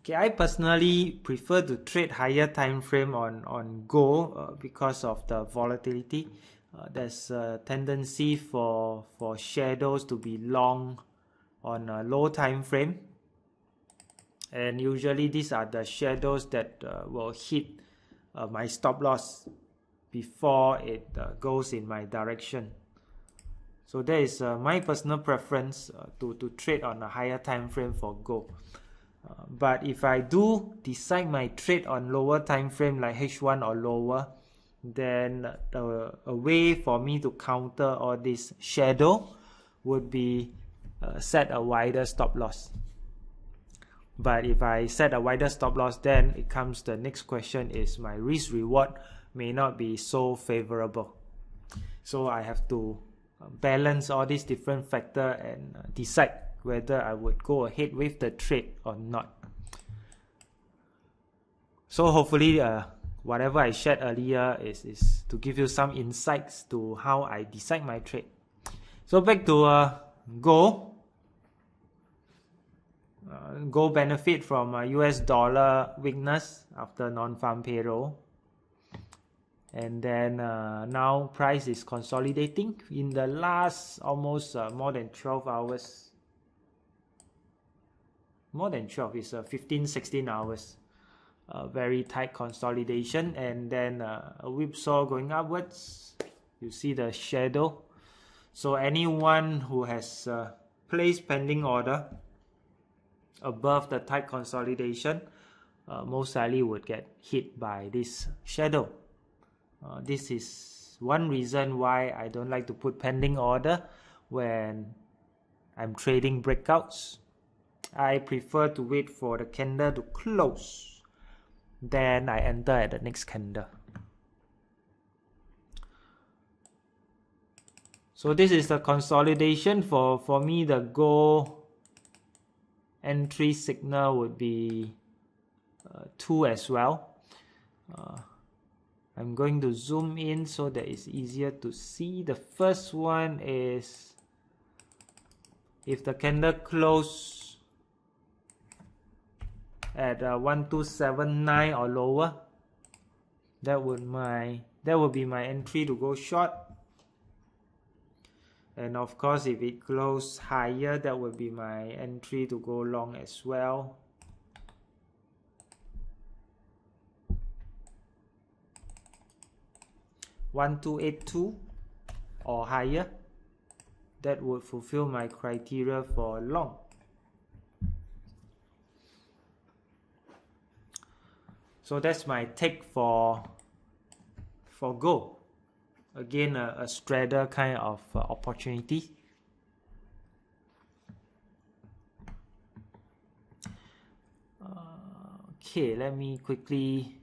Okay, I personally prefer to trade higher time frame on on gold uh, because of the volatility. Uh, there's a tendency for for shadows to be long on a low time frame, and usually these are the shadows that uh, will hit uh, my stop loss before it uh, goes in my direction. So that is uh, my personal preference to to trade on a higher time frame for gold. But if I do decide my trade on lower time frame like H1 or lower, then the, a way for me to counter all this shadow would be uh, set a wider stop loss. But if I set a wider stop loss, then it comes the next question is my risk reward may not be so favorable. So I have to balance all these different factor and uh, decide whether I would go ahead with the trade or not. So hopefully uh, whatever I shared earlier is, is to give you some insights to how I decide my trade. So back to uh, gold. Uh, benefit from uh, US dollar weakness after non-farm payroll. And then uh, now price is consolidating in the last almost uh, more than 12 hours more than 12 is uh, 15 16 hours. Uh, very tight consolidation and then uh, a whipsaw going upwards. You see the shadow. So anyone who has uh, placed pending order above the tight consolidation uh, most likely would get hit by this shadow. Uh, this is one reason why I don't like to put pending order when I'm trading breakouts I prefer to wait for the candle to close. Then I enter at the next candle. So this is the consolidation for, for me the go entry signal would be uh, 2 as well. Uh, I'm going to zoom in so that it's easier to see. The first one is if the candle close at uh, 1279 or lower. That would my that would be my entry to go short. And of course if it close higher that would be my entry to go long as well. one two eight two or higher that would fulfill my criteria for long So that's my take for for Go. Again, a, a straddle kind of uh, opportunity. Uh, okay, let me quickly